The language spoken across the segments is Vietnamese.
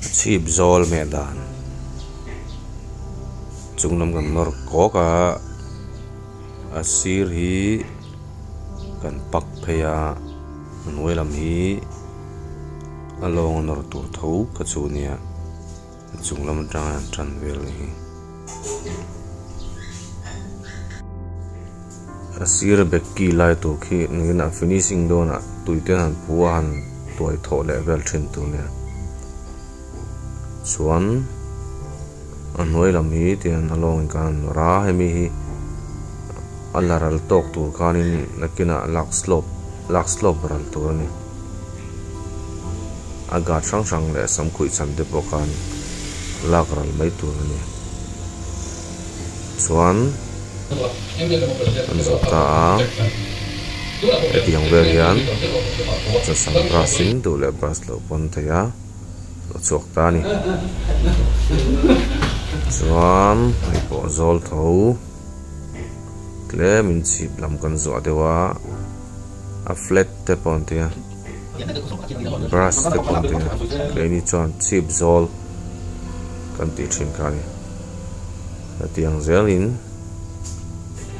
chip zol me dan. Chunglam kan nor koka asir hi kan pak pheya nuelam hi along nor tur tho ka chu nia chunglam tang tran vel hi. Asir bekki lai to khi ngina finishing dona tuiten han puwa han, tuai tho le vel thin tu nia chuan a hnuai lam hi tian a lawng kan ra hemi hi. A la tur kanin lakina lak slop lak slop ral tur ani. A gat hrang hrang sam khuih cham te pokan kan lak ral mai tur ani. Chuan an a. Etiang vel berian chasang grass in duh leh brush chuak ta ni chuan hei pawh zawl tho tle min chhip lam kan zuah dewa a flat te pawh tia brass te pawh tia tle ni chuan chhip zawl kan tih thin kha ni a tiang zelin,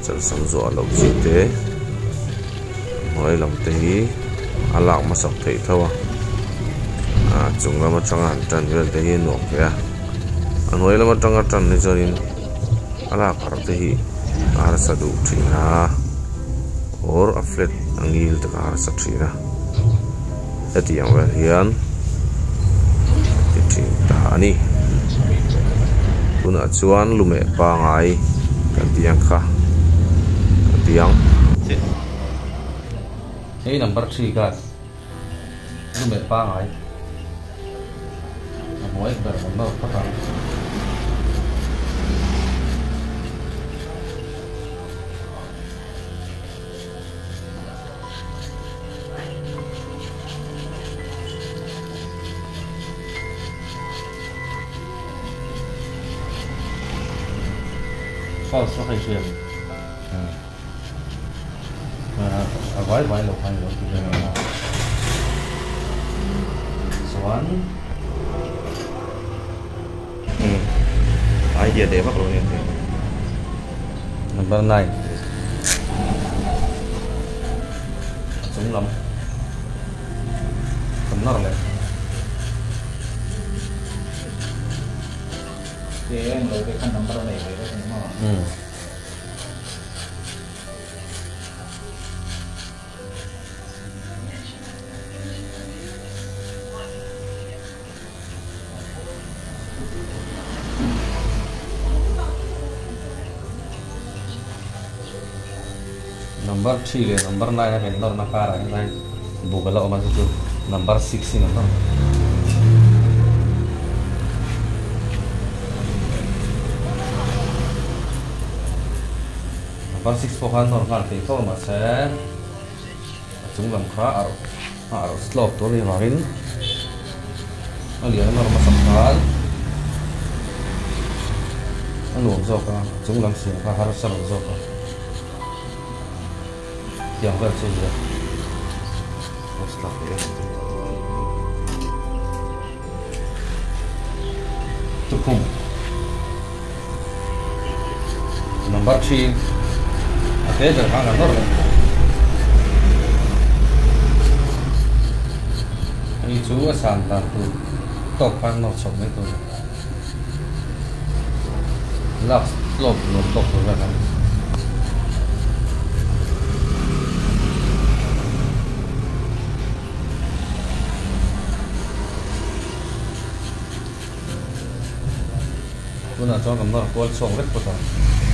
chal sam zuah lo chi te hnuai lam te hi a lak ma thei thawa a chung lama an tan vel te hi nuam ke a an hnuai lama tanga tan ni chuanin a lak ar te hi ar sa du thina or a flat angil te ar sa thina heti ang vel hian ti thin ta ani tuna chuan lume pa ngai kan tiang kha kan tiang Hey, number 3 ka. Ano may واكبر من الله قطعا خلاص روح يشيل آه، أبغى أبغى لو كان لو كده سواني để bắt rồi nè number này. Súng lắm. Lại thì em lấy cái khăn number này về đó đúng Nomor 3 nomor number 9 men nor nakara nai bugala nomor enam, nomor enam, nomor enam, nomor pohan nomor enam, nomor enam, nomor enam, nomor enam, nomor enam, nomor enam, nomor enam, marin. Enam, nomor enam, nomor enam, nomor enam, nomor enam, nomor enam, nomor ka 两个这个，我是老爷。tu khum number 3 ate jar hang nor ai chu a san ta tu tok pan no chok me tu lak lop 那咱们那过双百不？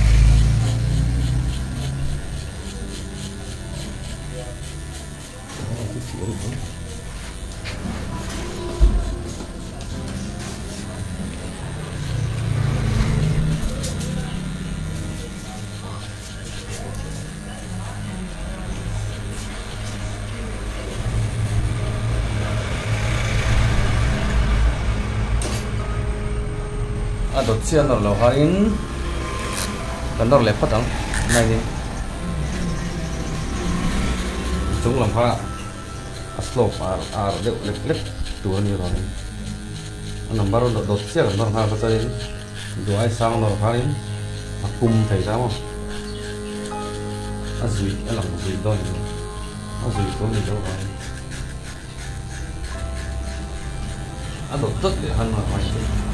Chiên nó lâu hơn cần đó lấy phát đắng này đi chúng làm pha slope à à đều lép lép tua như rồi nằm bao đốt đốt chiên nó pha phát đến đồ ai sang nó pha đến mà cùng thấy ra không à gì à làm gì đó, nhỉ à gì có gì đâu rồi à đốt tất để hơn mà hoài chứ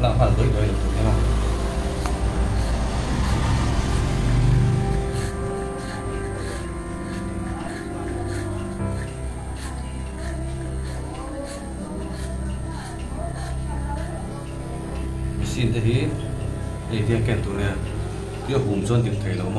làm phản đối đối được thế nào xin thế thì để tiền kèm tụi này yêu hùng dân tìm thấy lắm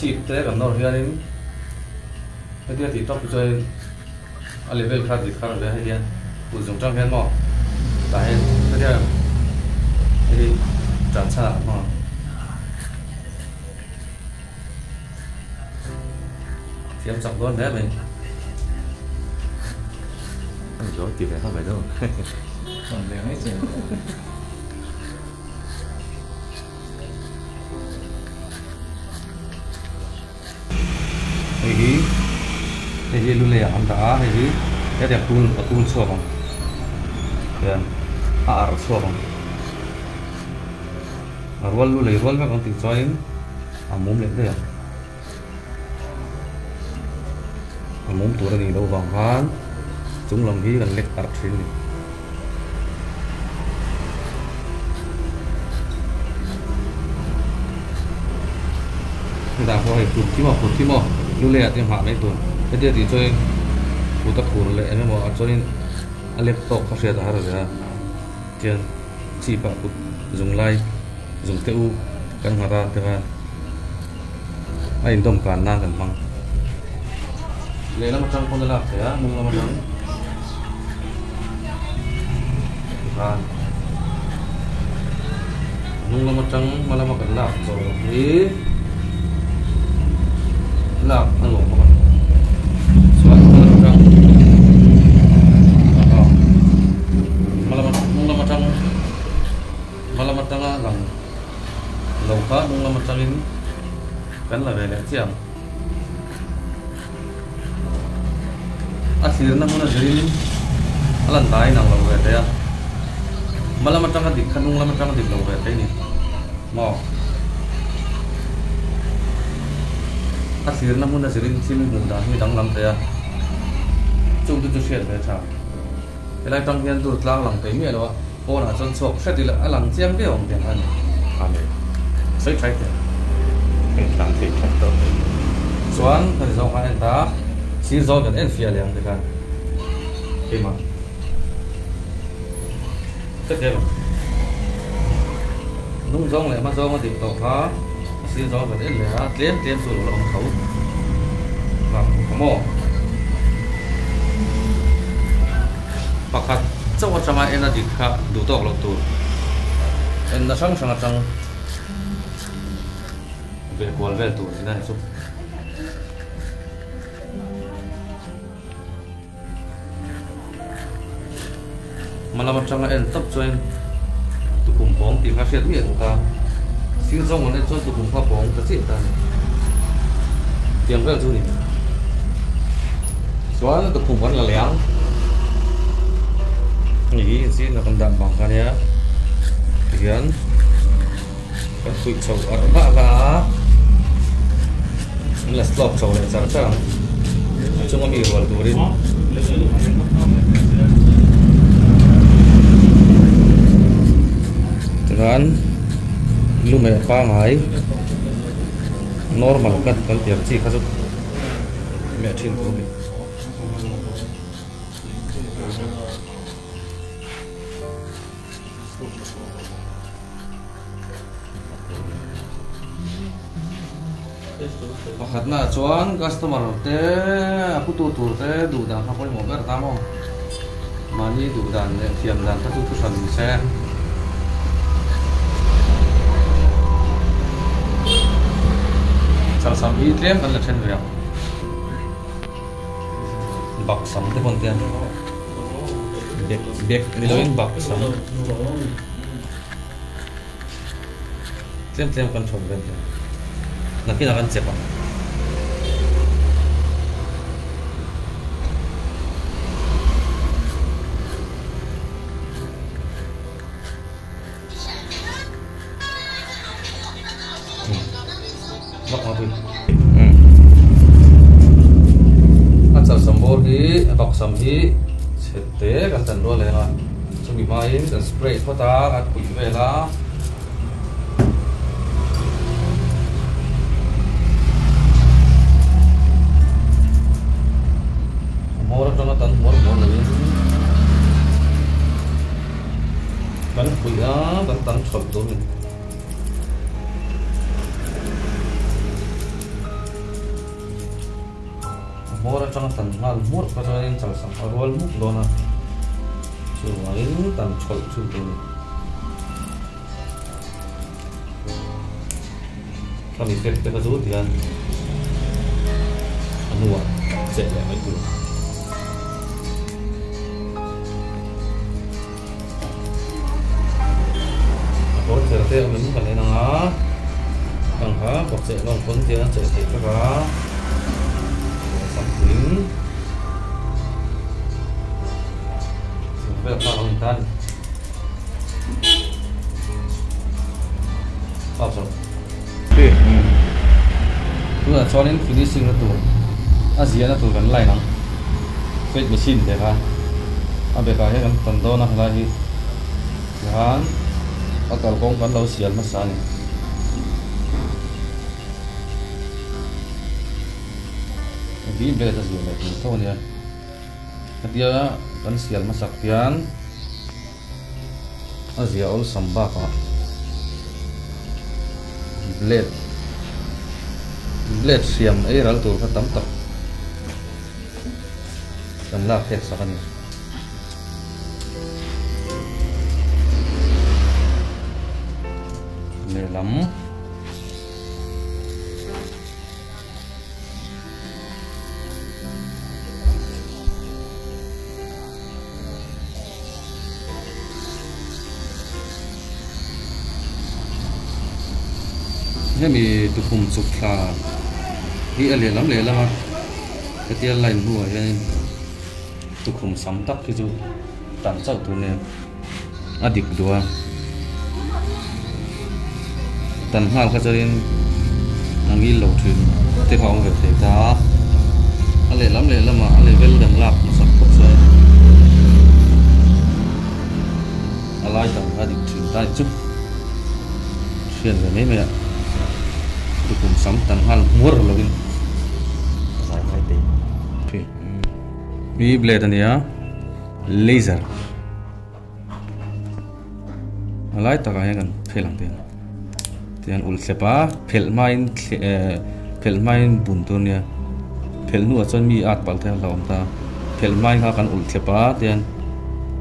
chỉ thế còn nó hiện đến. À, cái kia thì trong chơi ở level khác thì khác rồi hay điên sử dụng trong hiện mỏ và hiện cái kia thì chẳng xa, mà. Thì em chọc luôn đấy mình rồi tìm thấy không phải đâu. Còn đều hết rồi hei hi hei hi lu le an da hei hi ya dia tul patul so bang ya ar so bang arwal lu le rwal me kan ti choin amum le de amum tu ra ni đâu vàng han chúng làm hi kan lek tar thin ni da ho hai tu ki ma pu ki ma lu le atim ha mấy tuần, cái dia ti choi pu ta khur le ene mo a choi a lep tok ka hria da har ja tian chi pa pu dùng lai dùng te u kan ra te ga ai dom kan na kan mang le la ma chang kon la te a mung la ma chang kan nung la ma chang mala ma kan la so ni là ăn ngủ không soal malam matang malam malam matang malam matang lang lâu ka nung malam matang ini kan là về lại chiang a thir na là a zirin a lan tai nang lo ve te a malama tanga dik khanung lama tanga dik lo ve te ni mo a thir na hmun a zirin thim mu da hi dang lam te a chung tu chu hriat ve tha elai tang hian dur tlang lang te mi lo a pawh ah chuan chhuak hret a lang chiang de ong tiang ani ane sai thai te cái thằng thì thật tốt chuan kan zo ka en ta. Sir zo kan en fia liang te kan ke ma te ke nung zong le là zong ma dik to kha sir zo kan en le a tlem tlem su cho ong khau ma ko mo pakhat chawa changa en a dik kha du tok lo sang về quần về tủ thế này giúp mà làm trong em tập cho em? Tụ cùng bóng tìm ra phiền miệng của ta xin xong rồi nên cho cái xóa là là cái tụi ở bạ là là stop chầu lại sao sao chúng mình vào tụi đi. Dengan lume pangai normal kan kan tiap sih kasut mesin tuh Pakat na cuan customer te aku tuh tuh te apa yang mau. Bertamu mani dudan eh, siam dan tuh tuh sambil saya Salsam i eller ten gram? Baksam, det fant jeg. Bekk, baksam. Trim trim kan coba. Nanti akan cepat. Bak sam tlem tlem kan chon ben hi bak sam hi chete mai kan spray phota at pui vela. Mor tanga tan mor mor le. Kan pui a kan tan chot tabchanatan ngalmur pasain salsam arwalmu lona suwain tam chol ini kami efek kita sebut dengan anua jelek itu apa cerita yang memang kalian nggak nggak bakso yang pun dia cerita kita Sampuin Sampai apa lontan Sao sao đi Tức là cho đến finishing nó tuột. À gì nó tuột gần lại Phết Fake machine để ha À bề hết gần tần đó nó lại. hi Gan Ở cầu công vẫn lâu xiên mất sao này di biasa sih ya tahun ya ketiga kan sial masakian aziaul sambaka bled bled siam airal tuh katam tak. Dan lah ya sakan ini lam. Mi tu khum chụp thà. Hi a le lắm le lắm cái tia line bu hian tu khum sam tak khi chu tan chau tu ne adik dua tan hal kha charin angi lo thin te phang về te ta. Lắm lam le lama ale vel dang lap sak ko sa alai tam adik thuyền tay chút thuyền về mấy mẹ tu khum sam tan hal mur lovin sai mai te mi blade ania laser alai taka hian kan phelang ten tian ul thlepa phel main phel main bun tu nia phel nu chon mi at pal thel lawm ta phel main kha kan ul thlepa tian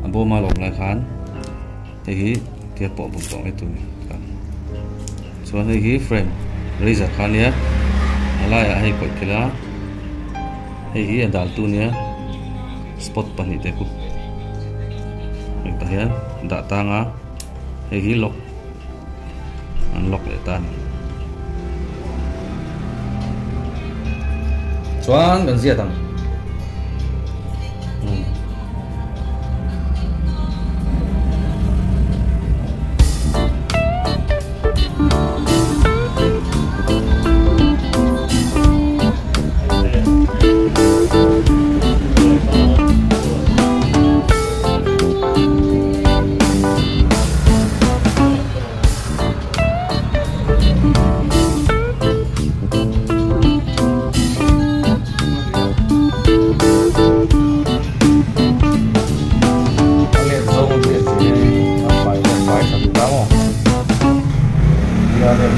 abo ma lom lai khan te hi te po bun tong ai tu ni kan chuan hei hi frame riza khania alaya hai koi thila hei hi adal tu nia spot pani te ku ya, ta hian da tanga hei hi lock unlock le tan chuan gan zia tang.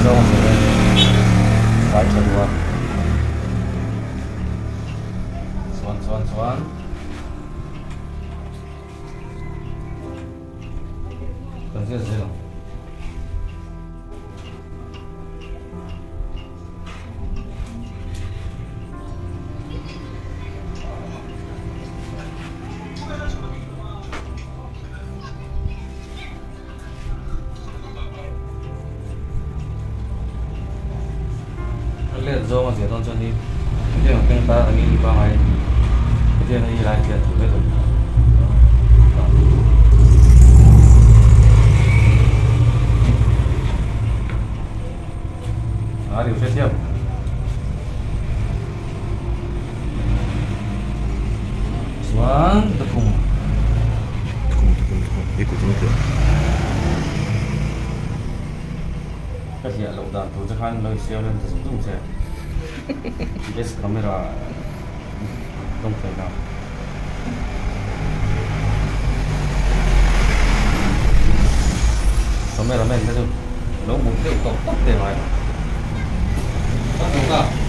Versorgungsmittel. Weiter nur. So an, so an, so an. Dann sehen Sie noch. 문제는 이 라인가 두 개도 아, 이거 세트야. One, tekung. Tekung, tekung, tekung. Ikut, ikut. Kasih ya, lo udah tuh, jangan lo isi oleh untuk sebelum saya. Yes, kamera. không thể nào 선배라면 그래도 너무 못되고 또 뻑대요. 뻑대가.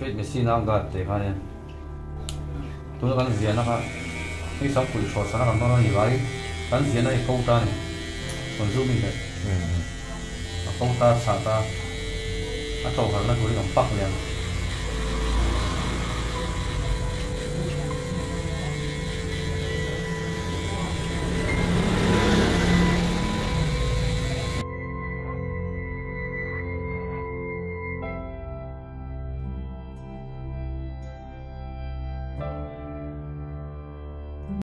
페이트 메시나 가 대가네 돈을 가는 비아나가 이 상품 쇼사나 간다나 이와이 단 비아나 이 코우타니 건조민데 코우타 사타 아토 가르나 고리 깜빡 내는